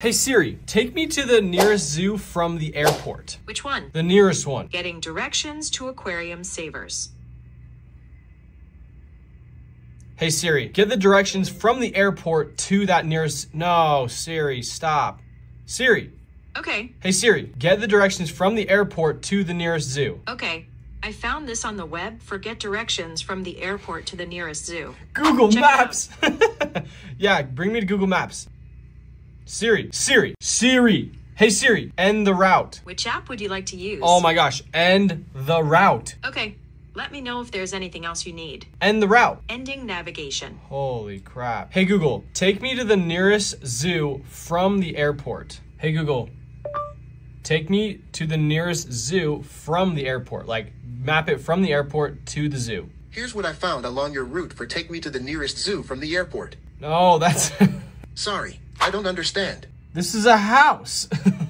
Hey Siri, take me to the nearest zoo from the airport. Which one? The nearest one. Getting directions to Aquarium Savers. Hey Siri, get the directions from the airport to that nearest. No, Siri, stop. Siri. Okay, Hey Siri, get the directions from the airport to the nearest zoo. okay. I found this on the web. Forget directions from the airport to the nearest zoo. Google Check. Maps. yeah, bring me to Google Maps. Siri, Siri, Siri. Hey Siri, end the route. Which app would you like to use? Oh my gosh, end the route. Okay, let me know if there's anything else you need. End the route. Ending navigation. Holy crap. Hey Google, take me to the nearest zoo from the airport. Hey Google, take me to the nearest zoo from the airport. Like, map it from the airport to the zoo. Here's what I found along your route for take me to the nearest zoo from the airport. No, that's. Sorry, I don't understand. this is a house.